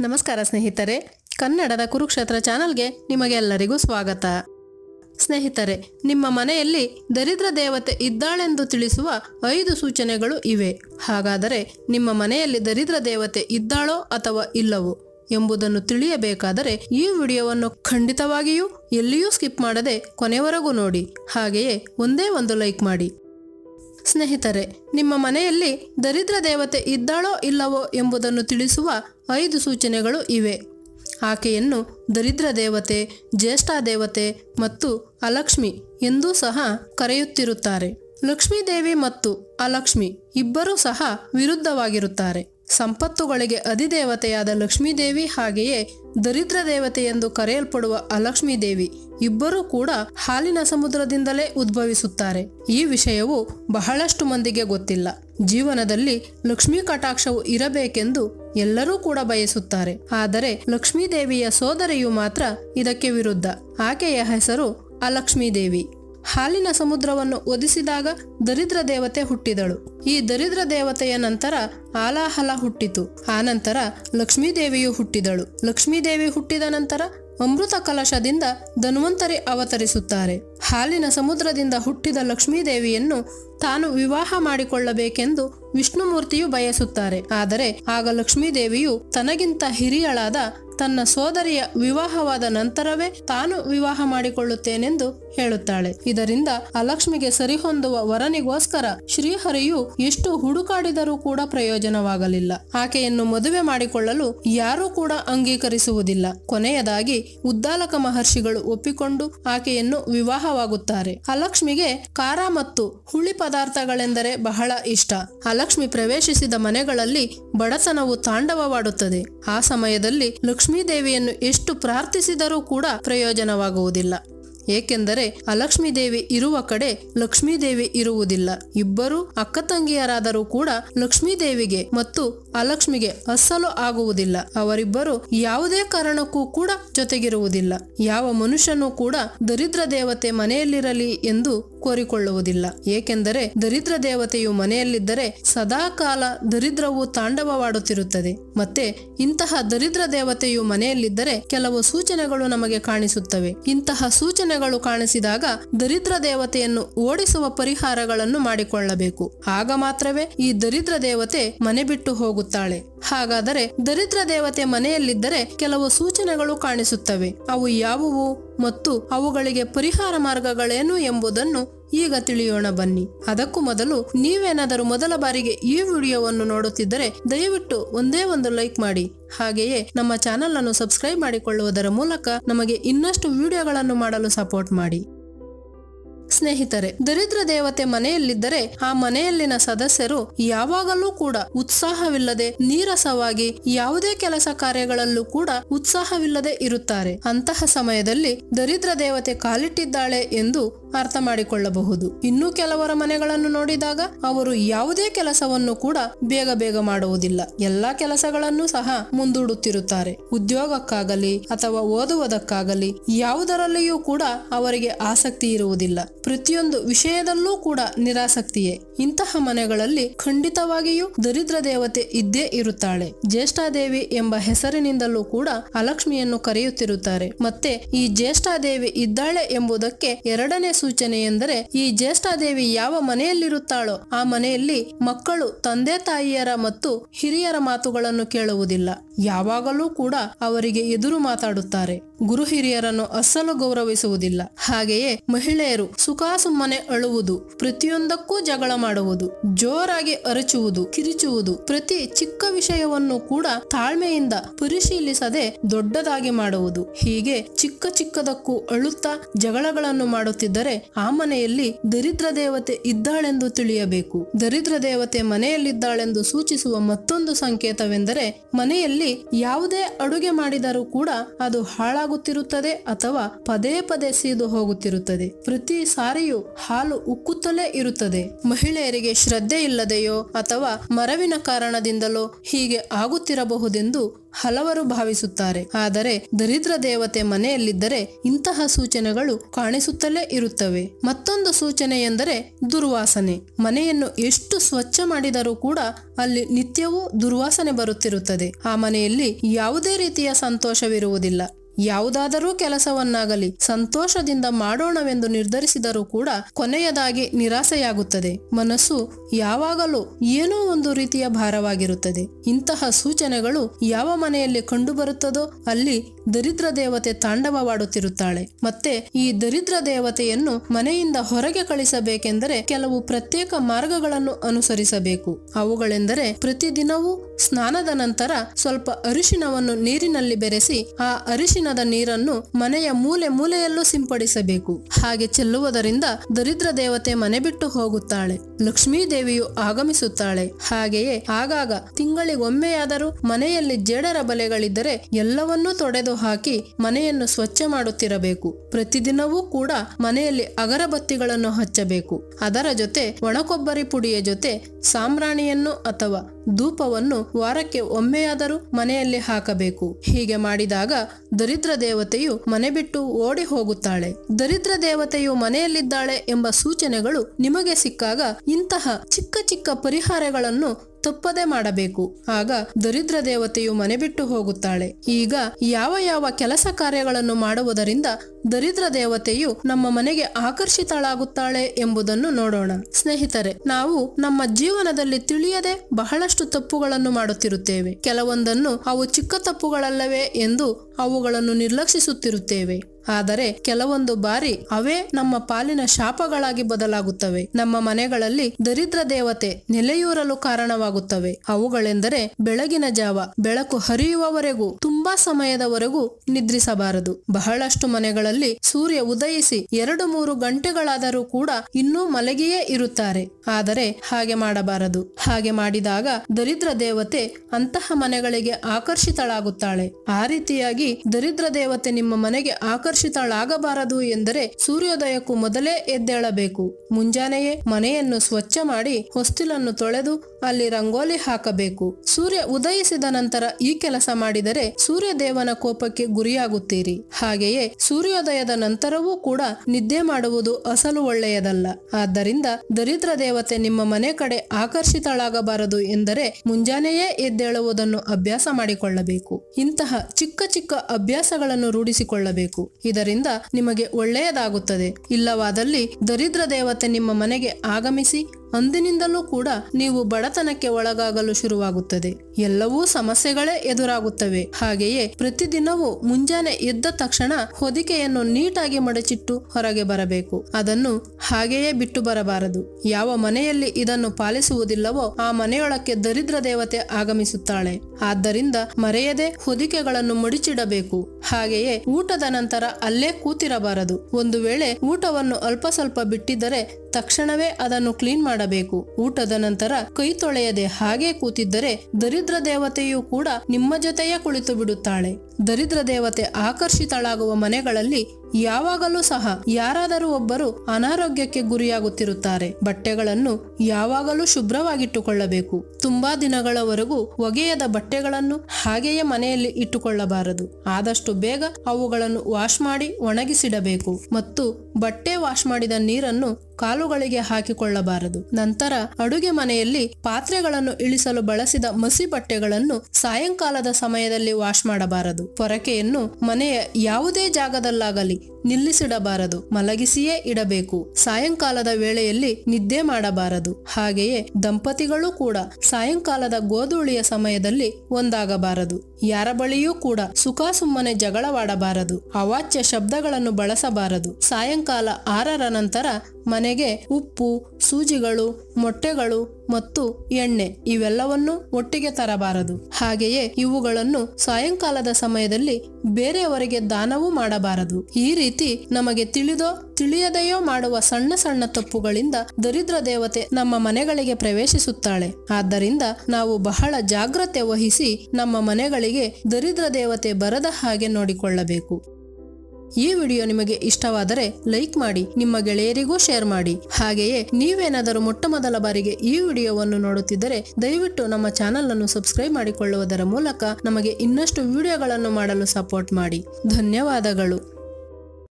ನಮಸ್ಕಾರ ಸ್ನೇಹಿತರೆ, ಕನ್ನಡದ ಕುರುಕ್ಷೇತ್ರ ಚಾನಲ್ಗೆ ನಿಮಗೆಲ್ಲರಿಗೂ ಸ್ವಾಗತ. ಸ್ನೇಹಿತರೆ, ನಿಮ್ಮ ಮನೆಯಲ್ಲಿ ದರಿದ್ರ ದೇವತೆ ಇದ್ದಾಳೆಂದು ತಿಳಿಸುವ ಐದು ಸೂಚನೆಗಳು ಇವೆ. ಹಾಗಾದರೆ ನಿಮ್ಮ ಮನೆಯಲ್ಲಿ ದರಿದ್ರ ದೇವತೆ ಇದ್ದಾಳೋ ಅಥವಾ ಇಲ್ಲವೋ ಎಂಬುದನ್ನು ತಿಳಿಯಬೇಕಾದರೆ ಈ ವಿಡಿಯೋವನ್ನು ಖಂಡಿತವಾಗಿಯೂ ಎಲ್ಲಿಯೂ ಸ್ಕಿಪ್ ಮಾಡದೆ ಕೊನೆವರೆಗೂ ನೋಡಿ. ಹಾಗೆಯೇ ಒಂದೇ ಒಂದು ಲೈಕ್ ಮಾಡಿ. ಸ್ನೇಹಿತರೆ, ನಿಮ್ಮ ಮನೆಯಲ್ಲಿ ದರಿದ್ರ ದೇವತೆ ಇದ್ದಾಳೋ ಇಲ್ಲವೋ ಎಂಬುದನ್ನು ತಿಳಿಸುವ ಐದು ಸೂಚನೆಗಳು ಇವೆ. ಆಕೆಯನ್ನು ದರಿದ್ರ ದೇವತೆ, ಜ್ಯೇಷ್ಠ ದೇವತೆ ಮತ್ತು ಅಲಕ್ಷ್ಮಿ ಎಂದೂ ಸಹ ಕರೆಯುತ್ತಿರುತ್ತಾರೆ. ಲಕ್ಷ್ಮೀದೇವಿ ಮತ್ತು ಅಲಕ್ಷ್ಮಿ ಇಬ್ಬರೂ ಸಹ ವಿರುದ್ಧವಾಗಿರುತ್ತಾರೆ. ಸಂಪತ್ತುಗಳಿಗೆ ಅಧಿದೇವತೆಯಾದ ಲಕ್ಷ್ಮೀದೇವಿ ಹಾಗೆಯೇ ದರಿದ್ರ ದೇವತೆ ಎಂದು ಕರೆಯಲ್ಪಡುವ ಅಲಕ್ಷ್ಮೀ ದೇವಿ ಇಬ್ಬರೂ ಕೂಡ ಹಾಲಿನ ಸಮುದ್ರದಿಂದಲೇ ಉದ್ಭವಿಸುತ್ತಾರೆ. ಈ ವಿಷಯವು ಬಹಳಷ್ಟು ಮಂದಿಗೆ ಗೊತ್ತಿಲ್ಲ. ಜೀವನದಲ್ಲಿ ಲಕ್ಷ್ಮೀ ಕಟಾಕ್ಷವು ಇರಬೇಕೆಂದು ಎಲ್ಲರೂ ಕೂಡ ಬಯಸುತ್ತಾರೆ. ಆದರೆ ಲಕ್ಷ್ಮೀದೇವಿಯ ಸೋದರಿಯು ಮಾತ್ರ ಇದಕ್ಕೆ ವಿರುದ್ಧ. ಆಕೆಯ ಹೆಸರು ಅಲಕ್ಷ್ಮೀ ದೇವಿ ಹಾಲಿನ ಸಮುದ್ರವನ್ನು ಒದಿಸಿದಾಗ ದರಿದ್ರ ದೇವತೆ ಹುಟ್ಟಿದಳು. ಈ ದರಿದ್ರ ದೇವತೆಯ ನಂತರ ಆಲಾಹಲ ಹುಟ್ಟಿತು. ಆನಂತರ ಲಕ್ಷ್ಮೀದೇವಿಯು ಹುಟ್ಟಿದಳು. ಲಕ್ಷ್ಮೀದೇವಿ ಹುಟ್ಟಿದ ನಂತರ ಅಮೃತ ಕಲಶದಿಂದ ಧನ್ವಂತರಿ ಅವತರಿಸುತ್ತಾರೆ. ಹಾಲಿನ ಸಮುದ್ರದಿಂದ ಹುಟ್ಟಿದ ಲಕ್ಷ್ಮೀದೇವಿಯನ್ನು ತಾನು ವಿವಾಹ ಮಾಡಿಕೊಳ್ಳಬೇಕೆಂದು ವಿಷ್ಣುಮೂರ್ತಿಯು ಬಯಸುತ್ತಾರೆ. ಆದರೆ ಆಗ ಲಕ್ಷ್ಮೀದೇವಿಯು ತನಗಿಂತ ಹಿರಿಯಳಾದ ತನ್ನ ಸೋದರಿಯ ವಿವಾಹವಾದ ನಂತರವೇ ತಾನು ವಿವಾಹ ಮಾಡಿಕೊಳ್ಳುತ್ತೇನೆಂದು ಹೇಳುತ್ತಾಳೆ. ಇದರಿಂದ ಅಲಕ್ಷ್ಮಿಗೆ ಸರಿಹೊಂದುವ ವರನಿಗೋಸ್ಕರ ಶ್ರೀಹರಿಯು ಎಷ್ಟು ಹುಡುಕಾಡಿದರೂ ಕೂಡ ಪ್ರಯೋಜನವಾಗಲಿಲ್ಲ. ಆಕೆಯನ್ನು ಮದುವೆ ಮಾಡಿಕೊಳ್ಳಲು ಯಾರೂ ಕೂಡ ಅಂಗೀಕರಿಸುವುದಿಲ್ಲ. ಕೊನೆಯದಾಗಿ ಉದ್ದಾಲಕ ಮಹರ್ಷಿಗಳು ಒಪ್ಪಿಕೊಂಡು ಆಕೆಯನ್ನು ವಿವಾಹವಾಗುತ್ತಾರೆ. ಅಲಕ್ಷ್ಮಿಗೆ ಕಾರ ಮತ್ತು ಹುಳಿ ಪದಾರ್ಥಗಳೆಂದರೆ ಬಹಳ ಇಷ್ಟ. ಅಲಕ್ಷ್ಮಿ ಪ್ರವೇಶಿಸಿದ ಮನೆಗಳಲ್ಲಿ ಬಡತನವು ತಾಂಡವವಾಡುತ್ತದೆ. ಆ ಸಮಯದಲ್ಲಿ ಲಕ್ಷ್ಮೀದೇವಿಯನ್ನು ಎಷ್ಟು ಪ್ರಾರ್ಥಿಸಿದರೂ ಕೂಡ ಪ್ರಯೋಜನವಾಗುವುದಿಲ್ಲ. ಏಕೆಂದರೆ ಅಲಕ್ಷ್ಮೀ ದೇವಿ ಇರುವ ಕಡೆ ಲಕ್ಷ್ಮೀದೇವಿ ಇರುವುದಿಲ್ಲ. ಇಬ್ಬರು ಅಕ್ಕ ತಂಗಿಯರಾದರೂ ಕೂಡ ಲಕ್ಷ್ಮೀದೇವಿಗೆ ಮತ್ತು ಅಲಕ್ಷ್ಮಿಗೆ ಅಸಲು ಆಗುವುದಿಲ್ಲ. ಅವರಿಬ್ಬರು ಯಾವುದೇ ಕಾರಣಕ್ಕೂ ಕೂಡ ಜೊತೆಗಿರುವುದಿಲ್ಲ. ಯಾವ ಮನುಷ್ಯನೂ ಕೂಡ ದರಿದ್ರ ದೇವತೆ ಮನೆಯಲ್ಲಿರಲಿ ಎಂದು ಕೋರಿಕೊಳ್ಳುವುದಿಲ್ಲ. ಏಕೆಂದರೆ ದರಿದ್ರ ದೇವತೆಯು ಮನೆಯಲ್ಲಿದ್ದರೆ ಸದಾ ಕಾಲ ದರಿದ್ರವು ತಾಂಡವವಾಡುತ್ತಿರುತ್ತದೆ. ಮತ್ತೆ ಇಂತಹ ದರಿದ್ರ ದೇವತೆಯು ಮನೆಯಲ್ಲಿದ್ದರೆ ಕೆಲವು ಸೂಚನೆಗಳು ನಮಗೆ ಕಾಣಿಸುತ್ತವೆ. ಇಂತಹ ಸೂಚನೆಗಳು ಕಾಣಿಸಿದಾಗ ದರಿದ್ರ ದೇವತೆಯನ್ನು ಓಡಿಸುವ ಪರಿಹಾರಗಳನ್ನು ಮಾಡಿಕೊಳ್ಳಬೇಕು. ಆಗ ಮಾತ್ರವೇ ಈ ದರಿದ್ರ ದೇವತೆ ಮನೆ ಬಿಟ್ಟು ಹೋಗುತ್ತಾಳೆ. ಹಾಗಾದರೆ ದರಿದ್ರ ದೇವತೆ ಮನೆಯಲ್ಲಿದ್ದರೆ ಕೆಲವು ಸೂಚನೆಗಳು ಕಾಣಿಸುತ್ತವೆ. ಅವು ಯಾವುವು ಮತ್ತು ಅವುಗಳಿಗೆ ಪರಿಹಾರ ಮಾರ್ಗಗಳೇನು ಎಂಬುದನ್ನು ಈಗ ತಿಳಿಯೋಣ ಬನ್ನಿ. ಅದಕ್ಕೂ ಮೊದಲು ನೀವೇನಾದರೂ ಮೊದಲ ಬಾರಿಗೆ ಈ ವಿಡಿಯೋವನ್ನು ನೋಡುತ್ತಿದ್ದರೆ ದಯವಿಟ್ಟು ಒಂದೇ ಒಂದು ಲೈಕ್ ಮಾಡಿ. ಹಾಗೆಯೇ ನಮ್ಮ ಚಾನೆಲ್ ಅನ್ನು ಸಬ್ಸ್ಕ್ರೈಬ್ ಮಾಡಿಕೊಳ್ಳುವುದರ ಮೂಲಕ ನಮಗೆ ಇನ್ನಷ್ಟು ವಿಡಿಯೋಗಳನ್ನು ಮಾಡಲು ಸಪೋರ್ಟ್ ಮಾಡಿ. ಸ್ನೇಹಿತರೆ, ದರಿದ್ರ ದೇವತೆ ಮನೆಯಲ್ಲಿದ್ದರೆ ಆ ಮನೆಯಲ್ಲಿನ ಸದಸ್ಯರು ಯಾವಾಗಲೂ ಕೂಡ ಉತ್ಸಾಹವಿಲ್ಲದೆ, ನೀರಸವಾಗಿ ಯಾವುದೇ ಕೆಲಸ ಕಾರ್ಯಗಳಲ್ಲೂ ಕೂಡ ಉತ್ಸಾಹವಿಲ್ಲದೆ ಇರುತ್ತಾರೆ. ಅಂತಹ ಸಮಯದಲ್ಲಿ ದರಿದ್ರ ದೇವತೆ ಕಾಲಿಟ್ಟಿದ್ದಾಳೆ ಎಂದು ಅರ್ಥ ಮಾಡಿಕೊಳ್ಳಬಹುದು. ಇನ್ನು ಕೆಲವರ ಮನೆಗಳನ್ನು ನೋಡಿದಾಗ ಅವರು ಯಾವುದೇ ಕೆಲಸವನ್ನು ಕೂಡ ಬೇಗ ಬೇಗ ಮಾಡುವುದಿಲ್ಲ. ಎಲ್ಲಾ ಕೆಲಸಗಳನ್ನು ಸಹ ಮುಂದೂಡುತ್ತಿರುತ್ತಾರೆ. ಉದ್ಯೋಗಕ್ಕಾಗಲಿ ಅಥವಾ ಓದುವುದಕ್ಕಾಗಲಿ ಯಾವುದರಲ್ಲಿಯೂ ಕೂಡ ಅವರಿಗೆ ಆಸಕ್ತಿ ಇರುವುದಿಲ್ಲ. ಪ್ರತಿಯೊಂದು ವಿಷಯದಲ್ಲೂ ಕೂಡ ನಿರಾಸಕ್ತಿಯೇ. ಇಂತಹ ಮನೆಗಳಲ್ಲಿ ಖಂಡಿತವಾಗಿಯೂ ದರಿದ್ರ ದೇವತೆ ಇದ್ದೇ ಇರುತ್ತಾಳೆ. ಜ್ಯೇಷ್ಠಾದೇವಿ ಎಂಬ ಹೆಸರಿನಿಂದಲೂ ಕೂಡ ಅಲಕ್ಷ್ಮಿಯನ್ನು ಕರೆಯುತ್ತಿರುತ್ತಾರೆ. ಮತ್ತೆ ಈ ಜ್ಯೇಷ್ಠಾದೇವಿ ಇದ್ದಾಳೆ ಎಂಬುದಕ್ಕೆ ಎರಡನೇ ಸೂಚನೆ ಎಂದರೆ ಈ ಜ್ಯೇಷ್ಠಾದೇವಿ ಯಾವ ಮನೆಯಲ್ಲಿರುತ್ತಾಳೋ ಆ ಮನೆಯಲ್ಲಿ ಮಕ್ಕಳು ತಂದೆ ತಾಯಿಯರ ಮತ್ತು ಹಿರಿಯರ ಮಾತುಗಳನ್ನು ಕೇಳುವುದಿಲ್ಲ. ಯಾವಾಗಲೂ ಕೂಡ ಅವರಿಗೆ ಎದುರು ಮಾತಾಡುತ್ತಾರೆ. ಗುರು ಹಿರಿಯರನ್ನು ಅಸಲು ಗೌರವಿಸುವುದಿಲ್ಲ. ಹಾಗೆಯೇ ಮಹಿಳೆಯರು ಸುಖಾಸುಮ್ಮನೆ ಅಳುವುದು, ಪ್ರತಿಯೊಂದಕ್ಕೂ ಜಗಳ ಮಾಡುವುದು, ಜೋರಾಗಿ ಅರಚುವುದು, ಕಿರಿಚುವುದು ಪ್ರತಿ ಚಿಕ್ಕ ವಿಷಯವನ್ನು ಕೂಡ ತಾಳ್ಮೆಯಿಂದ ಪರಿಶೀಲಿಸದೆ ದೊಡ್ಡದಾಗಿ ಮಾಡುವುದು. ಹೀಗೆ ಚಿಕ್ಕ ಚಿಕ್ಕದಕ್ಕೂ ಅಳುತ್ತಾ ಜಗಳಗಳನ್ನು ಮಾಡುತ್ತಿದ್ದರೆ ಆ ಮನೆಯಲ್ಲಿ ದರಿದ್ರ ದೇವತೆ ಇದ್ದಾಳೆಂದು ತಿಳಿಯಬೇಕು. ದರಿದ್ರ ದೇವತೆ ಮನೆಯಲ್ಲಿದ್ದಾಳೆಂದು ಸೂಚಿಸುವ ಮತ್ತೊಂದು ಸಂಕೇತವೆಂದರೆ ಮನೆಯಲ್ಲಿ ಯಾವುದೇ ಅಡುಗೆ ಮಾಡಿದರೂ ಕೂಡ ಅದು ಹಾಳಾಗುತ್ತಿರುತ್ತದೆ ಅಥವಾ ಪದೇ ಪದೇ ಸೀದು ಹೋಗುತ್ತಿರುತ್ತದೆ. ಪ್ರತಿ ಸಾರಿಯೂ ಹಾಲು ಉಕ್ಕುತ್ತಲೇ ಇರುತ್ತದೆ. ಮಹಿಳೆಯರಿಗೆ ಶ್ರದ್ಧೆ ಇಲ್ಲದೆಯೋ ಅಥವಾ ಮರವಿನ ಕಾರಣದಿಂದಲೋ ಹೀಗೆ ಆಗುತ್ತಿರಬಹುದೆಂದು ಹಲವರು ಭಾವಿಸುತ್ತಾರೆ. ಆದರೆ ದರಿದ್ರ ದೇವತೆ ಮನೆಯಲ್ಲಿದ್ದರೆ ಇಂತಹ ಸೂಚನೆಗಳು ಕಾಣಿಸುತ್ತಲೇ ಇರುತ್ತವೆ. ಮತ್ತೊಂದು ಸೂಚನೆ ಎಂದರೆ ದುರ್ವಾಸನೆ. ಮನೆಯನ್ನು ಎಷ್ಟು ಸ್ವಚ್ಛ ಮಾಡಿದರೂ ಕೂಡ ಅಲ್ಲಿ ನಿತ್ಯವೂ ದುರ್ವಾಸನೆ ಬರುತ್ತಿರುತ್ತದೆ. ಆ ಮನೆಯಲ್ಲಿ ಯಾವುದೇ ರೀತಿಯ ಸಂತೋಷವಿರುವುದಿಲ್ಲ. ಯಾವುದಾದರೂ ಕೆಲಸವನ್ನಾಗಲಿ ಸಂತೋಷದಿಂದ ಮಾಡೋಣವೆಂದು ನಿರ್ಧರಿಸಿದರೂ ಕೂಡ ಕೊನೆಯದಾಗಿ ನಿರಾಸೆಯಾಗುತ್ತದೆ. ಮನಸ್ಸು ಯಾವಾಗಲೂ ಏನೋ ಒಂದು ರೀತಿಯ ಭಾರವಾಗಿರುತ್ತದೆ. ಇಂತಹ ಸೂಚನೆಗಳು ಯಾವ ಮನೆಯಲ್ಲಿ ಕಂಡುಬರುತ್ತದೋ ಅಲ್ಲಿ ದರಿದ್ರ ದೇವತೆ ತಾಂಡವವಾಡುತ್ತಿರುತ್ತಾಳೆ. ಮತ್ತೆ ಈ ದರಿದ್ರ ದೇವತೆಯನ್ನು ಮನೆಯಿಂದ ಹೊರಗೆ ಕಳಿಸಬೇಕೆಂದರೆ ಕೆಲವು ಪ್ರತ್ಯೇಕ ಮಾರ್ಗಗಳನ್ನು ಅನುಸರಿಸಬೇಕು. ಅವುಗಳೆಂದರೆ ಪ್ರತಿದಿನವೂ ಸ್ನಾನದ ನಂತರ ಸ್ವಲ್ಪ ಅರಿಶಿನವನ್ನು ನೀರಿನಲ್ಲಿ ಬೆರೆಸಿ ಆ ಅರಿಶಿನದ ನೀರನ್ನು ಮನೆಯ ಮೂಲೆ ಮೂಲೆಯಲ್ಲೂ ಸಿಂಪಡಿಸಬೇಕು. ಹಾಗೆ ಚೆಲ್ಲುವುದರಿಂದ ದರಿದ್ರ ದೇವತೆ ಮನೆ ಬಿಟ್ಟು ಹೋಗುತ್ತಾಳೆ. ಲಕ್ಷ್ಮೀ ದೇವಿಯು ಆಗಮಿಸುತ್ತಾಳೆ. ಹಾಗೆಯೇ ಆಗಾಗ ತಿಂಗಳಿಗೊಮ್ಮೆಯಾದರೂ ಮನೆಯಲ್ಲಿ ಜೇಡರ ಬಲೆಗಳಿದ್ದರೆ ಎಲ್ಲವನ್ನೂ ತೊಡೆದು ಹಾಕಿ ಮನೆಯನ್ನು ಸ್ವಚ್ಛ ಮಾಡುತ್ತಿರಬೇಕು. ಪ್ರತಿದಿನವೂ ಕೂಡ ಮನೆಯಲ್ಲಿ ಅಗರಬತ್ತಿಗಳನ್ನು ಹಚ್ಚಬೇಕು. ಅದರ ಜೊತೆ ಒಣಕೊಬ್ಬರಿ ಪುಡಿಯ ಜೊತೆ ಸಾಂಬ್ರಾಣಿಯನ್ನು ಅಥವಾ ಧೂಪವನ್ನು ವಾರಕ್ಕೆ ಒಮ್ಮೆಯಾದರೂ ಮನೆಯಲ್ಲಿ ಹಾಕಬೇಕು. ಹೀಗೆ ಮಾಡಿದಾಗ ದರಿದ್ರ ದೇವತೆಯು ಮನೆ ಬಿಟ್ಟು ಓಡಿ ಹೋಗುತ್ತಾಳೆ. ದರಿದ್ರ ದೇವತೆಯು ಮನೆಯಲ್ಲಿದ್ದಾಳೆ ಎಂಬ ಸೂಚನೆಗಳು ನಿಮಗೆ ಸಿಕ್ಕಾಗ ಇಂತಹ ಚಿಕ್ಕ ಚಿಕ್ಕ ಪರಿಹಾರಗಳನ್ನು ತಪ್ಪದೆ ಮಾಡಬೇಕು. ಆಗ ದರಿದ್ರ ದೇವತೆಯು ಮನೆ ಬಿಟ್ಟು ಹೋಗುತ್ತಾಳೆ. ಈಗ ಯಾವ ಯಾವ ಕೆಲಸ ಕಾರ್ಯಗಳನ್ನು ಮಾಡುವುದರಿಂದ ದರಿದ್ರ ದೇವತೆಯು ನಮ್ಮ ಮನೆಗೆ ಆಕರ್ಷಿತಳಾಗುತ್ತಾಳೆ ಎಂಬುದನ್ನು ನೋಡೋಣ. ಸ್ನೇಹಿತರೆ, ನಾವು ನಮ್ಮ ಜೀವನದಲ್ಲಿ ತಿಳಿಯದೆ ಬಹಳಷ್ಟು ತಪ್ಪುಗಳನ್ನು ಮಾಡುತ್ತಿರುತ್ತೇವೆ. ಕೆಲವೊಂದನ್ನು ಅವು ಚಿಕ್ಕ ತಪ್ಪುಗಳಲ್ಲವೇ ಎಂದು ಅವುಗಳನ್ನು ನಿರ್ಲಕ್ಷಿಸುತ್ತಿರುತ್ತೇವೆ. ಆದರೆ ಕೆಲವೊಂದು ಬಾರಿ ಅವೇ ನಮ್ಮ ಪಾಲಿನ ಶಾಪಗಳಾಗಿ ಬದಲಾಗುತ್ತವೆ. ನಮ್ಮ ಮನೆಗಳಲ್ಲಿ ದರಿದ್ರ ದೇವತೆ ನೆಲೆಯೂರಲು ಕಾರಣವಾಗುತ್ತವೆ. ಅವುಗಳೆಂದರೆ ಬೆಳಗಿನ ಜಾವ, ಬೆಳಕು ಹರಿಯುವವರೆಗೂ, ತುಂಬಾ ಸಮಯದವರೆಗೂ ನಿದ್ರಿಸಬಾರದು. ಬಹಳಷ್ಟು ಮನೆಗಳಲ್ಲಿ ಸೂರ್ಯ ಉದಯಿಸಿ ಎರಡು ಮೂರು ಗಂಟೆಗಳಾದರೂ ಕೂಡ ಇನ್ನೂ ಮಲಗಿಯೇ ಇರುತ್ತಾರೆ. ಆದರೆ ಹಾಗೆ ಮಾಡಬಾರದು. ಹಾಗೆ ಮಾಡಿದಾಗ ದರಿದ್ರ ದೇವತೆ ಅಂತಹ ಮನೆಗಳಿಗೆ ಆಕರ್ಷಿತಳಾಗುತ್ತಾಳೆ. ಆ ರೀತಿಯಾಗಿ ದರಿದ್ರ ದೇವತೆ ನಿಮ್ಮ ಮನೆಗೆ ಆಕರ್ಷಿತಳಾಗಬಾರದು ಎಂದರೆ ಸೂರ್ಯೋದಯಕ್ಕೂ ಮೊದಲೇ ಎದ್ದೇಳಬೇಕು. ಮುಂಜಾನೆಯೇ ಮನೆಯನ್ನು ಸ್ವಚ್ಛ ಮಾಡಿ ಹೊಸ್ತಿಲನ್ನು ತೊಳೆದು ಅಲ್ಲಿ ರಂಗೋಲಿ ಹಾಕಬೇಕು. ಸೂರ್ಯ ಉದಯಿಸಿದ ನಂತರ ಈ ಕೆಲಸ ಮಾಡಿದರೆ ಸೂರ್ಯ ದೇವನ ಕೋಪಕ್ಕೆ ಗುರಿಯಾಗುತ್ತೀರಿ. ಹಾಗೆಯೇ ಸೂರ್ಯೋದಯದ ನಂತರವೂ ಕೂಡ ನಿದ್ದೆ ಮಾಡುವುದು ಅಸಲು ಒಳ್ಳೆಯದಲ್ಲ. ಆದ್ದರಿಂದ ದರಿದ್ರ ದೇವತೆ ನಿಮ್ಮ ಮನೆ ಕಡೆ ಆಕರ್ಷಿತಳಾಗಬಾರದು ಎಂದರೆ ಮುಂಜಾನೆಯೇ ಎದ್ದೇಳುವುದನ್ನು ಅಭ್ಯಾಸ ಮಾಡಿಕೊಳ್ಳಬೇಕು. ಇಂತಹ ಚಿಕ್ಕ ಚಿಕ್ಕ ಅಭ್ಯಾಸಗಳನ್ನು ರೂಢಿಸಿಕೊಳ್ಳಬೇಕು. ಇದರಿಂದ ನಿಮಗೆ ಒಳ್ಳೆಯದಾಗುತ್ತದೆ. ಇಲ್ಲವಾದಲ್ಲಿ ದರಿದ್ರ ದೇವತೆ ನಿಮ್ಮ ಮನೆಗೆ ಆಗಮಿಸಿ ಅಂದಿನಿಂದಲೂ ಕೂಡ ನೀವು ಬಡತನಕ್ಕೆ ಒಳಗಾಗಲು ಶುರುವಾಗುತ್ತದೆ. ಎಲ್ಲವೂ ಸಮಸ್ಯೆಗಳೇ ಎದುರಾಗುತ್ತವೆ. ಹಾಗೆಯೇ ಪ್ರತಿದಿನವೂ ಮುಂಜಾನೆ ಎದ್ದ ತಕ್ಷಣ ಹೊದಿಕೆಯನ್ನು ನೀಟಾಗಿ ಮಡಚಿಟ್ಟು ಹೊರಗೆ ಬರಬೇಕು. ಅದನ್ನು ಹಾಗೆಯೇ ಬಿಟ್ಟು ಬರಬಾರದು. ಯಾವ ಮನೆಯಲ್ಲಿ ಇದನ್ನು ಪಾಲಿಸುವುದಿಲ್ಲವೋ ಆ ಮನೆಯೊಳಕ್ಕೆ ದರಿದ್ರ ದೇವತೆ ಆಗಮಿಸುತ್ತಾಳೆ. ಆದ್ದರಿಂದ ಮರೆಯದೆ ಹೊದಿಕೆಗಳನ್ನು ಮಡಿಚಿಡಬೇಕು. ಹಾಗೆಯೇ ಊಟದ ನಂತರ ಅಲ್ಲೇ ಕೂತಿರಬಾರದು. ಒಂದು ವೇಳೆ ಊಟವನ್ನು ಅಲ್ಪ ಸ್ವಲ್ಪ ಬಿಟ್ಟಿದ್ದರೆ ತಕ್ಷಣವೇ ಅದನ್ನು ಕ್ಲೀನ್ ಮಾಡಬೇಕು. ಊಟದ ನಂತರ ಕೈ ತೊಳೆಯದೆ ಹಾಗೆ ಕೂತಿದ್ದರೆ ದರಿದ್ರ ದೇವತೆಯು ಕೂಡ ನಿಮ್ಮ ಜೊತೆಯೇ ಕುಳಿತು ಬಿಡುತ್ತಾಳೆ ದರಿದ್ರ ದೇವತೆ ಆಕರ್ಷಿತಳಾಗುವ ಮನೆಗಳಲ್ಲಿ ಯಾವಾಗಲೂ ಸಹ ಯಾರಾದರೂ ಒಬ್ಬರು ಅನಾರೋಗ್ಯಕ್ಕೆ ಗುರಿಯಾಗುತ್ತಿರುತ್ತಾರೆ. ಬಟ್ಟೆಗಳನ್ನು ಯಾವಾಗಲೂ ಶುಭ್ರವಾಗಿಟ್ಟುಕೊಳ್ಳಬೇಕು. ತುಂಬಾ ದಿನಗಳವರೆಗೂ ಒಗೆಯದ ಬಟ್ಟೆಗಳನ್ನು ಹಾಗೆಯೇ ಮನೆಯಲ್ಲಿ ಇಟ್ಟುಕೊಳ್ಳಬಾರದು. ಆದಷ್ಟು ಬೇಗ ಅವುಗಳನ್ನು ವಾಶ್ ಮಾಡಿ ಒಣಗಿಸಿಡಬೇಕು ಮತ್ತು ಬಟ್ಟೆ ವಾಶ್ ಮಾಡಿದ ನೀರನ್ನು ಕಾಲುಗಳಿಗೆ ಹಾಕಿಕೊಳ್ಳಬಾರದು. ನಂತರ ಅಡುಗೆ ಮನೆಯಲ್ಲಿ ಪಾತ್ರೆಗಳನ್ನು ಇಳಿಸಲು ಬಳಸಿದ ಮಸಿ ಬಟ್ಟೆಗಳನ್ನು ಸಾಯಂಕಾಲದ ಸಮಯದಲ್ಲಿ ವಾಶ್ ಮಾಡಬಾರದು. ಪೊರಕೆಯನ್ನು ಮನೆಯ ಯಾವುದೇ ಜಾಗದಲ್ಲಾಗಲಿ day ನಿಲ್ಲಿಸಿಡಬಾರದು. ಮಲಗಿಸಿಯೇ ಇಡಬೇಕು. ಸಾಯಂಕಾಲದ ವೇಳೆಯಲ್ಲಿ ನಿದ್ದೆ ಮಾಡಬಾರದು. ಹಾಗೆಯೇ ದಂಪತಿಗಳು ಕೂಡ ಸಾಯಂಕಾಲದ ಗೋಧೂಳಿಯ ಸಮಯದಲ್ಲಿ ಒಂದಾಗಬಾರದು. ಯಾರ ಬಳಿಯೂ ಕೂಡ ಸುಖ ಸುಮ್ಮನೆ ಜಗಳವಾಡಬಾರದು. ಅವಾಚ್ಯ ಶಬ್ದಗಳನ್ನು ಬಳಸಬಾರದು. ಸಾಯಂಕಾಲ ಆರರ ನಂತರ ಮನೆಗೆ ಉಪ್ಪು, ಸೂಜಿಗಳು, ಮೊಟ್ಟೆಗಳು ಮತ್ತು ಎಣ್ಣೆ ಇವೆಲ್ಲವನ್ನು ಒಟ್ಟಿಗೆ ತರಬಾರದು. ಹಾಗೆಯೇ ಇವುಗಳನ್ನು ಸಾಯಂಕಾಲದ ಸಮಯದಲ್ಲಿ ಬೇರೆಯವರಿಗೆ ದಾನವೂ ಮಾಡಬಾರದು. ಈ ರೀತಿ ನಮಗೆ ತಿಳಿದೋ, ತಿಳಿಯದೆಯೋ ಮಾಡುವ ಸಣ್ಣ ಸಣ್ಣ ತಪ್ಪುಗಳಿಂದ ದರಿದ್ರ ದೇವತೆ ನಮ್ಮ ಮನೆಗಳಿಗೆ ಪ್ರವೇಶಿಸುತ್ತಾಳೆ. ಆದ್ದರಿಂದ ನಾವು ಬಹಳ ಜಾಗ್ರತೆ ವಹಿಸಿ ನಮ್ಮ ಮನೆಗಳಿಗೆ ದರಿದ್ರ ದೇವತೆ ಬರದ ಹಾಗೆ ನೋಡಿಕೊಳ್ಳಬೇಕು. ಈ ವಿಡಿಯೋ ನಿಮಗೆ ಇಷ್ಟವಾದರೆ ಲೈಕ್ ಮಾಡಿ, ನಿಮ್ಮ ಗೆಳೆಯರಿಗೂ ಶೇರ್ ಮಾಡಿ. ಹಾಗೆಯೇ ನೀವೇನಾದರೂ ಮೊಟ್ಟ ಮೊದಲ ಬಾರಿಗೆ ಈ ವಿಡಿಯೋವನ್ನು ನೋಡುತ್ತಿದ್ದರೆ ದಯವಿಟ್ಟು ನಮ್ಮ ಚಾನಲ್ ಅನ್ನು ಸಬ್ಸ್ಕ್ರೈಬ್ ಮಾಡಿಕೊಳ್ಳುವುದರ ಮೂಲಕ ನಮಗೆ ಇನ್ನಷ್ಟು ವಿಡಿಯೋಗಳನ್ನು ಮಾಡಲು ಸಪೋರ್ಟ್ ಮಾಡಿ. ಧನ್ಯವಾದಗಳು.